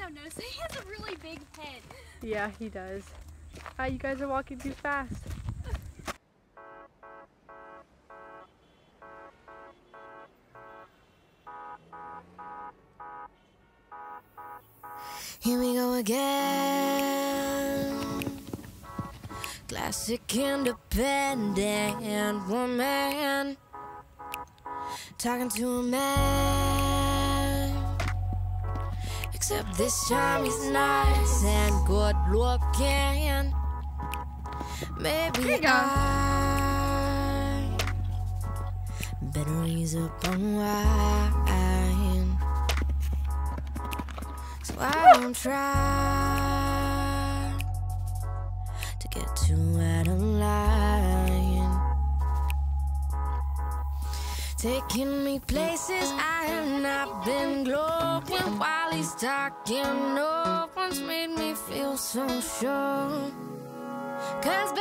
not noticing. He has a really big head. Yeah, he does. Ah, you guys are walking too fast. Here we go again. Classic independent woman. Talking to a man. Except this time he's nice and good looking. Maybe I better ease up on wine. So I don't try to get too out of line. Taking me places I have not been glowing while he's talking. No one's made me feel so sure. Cause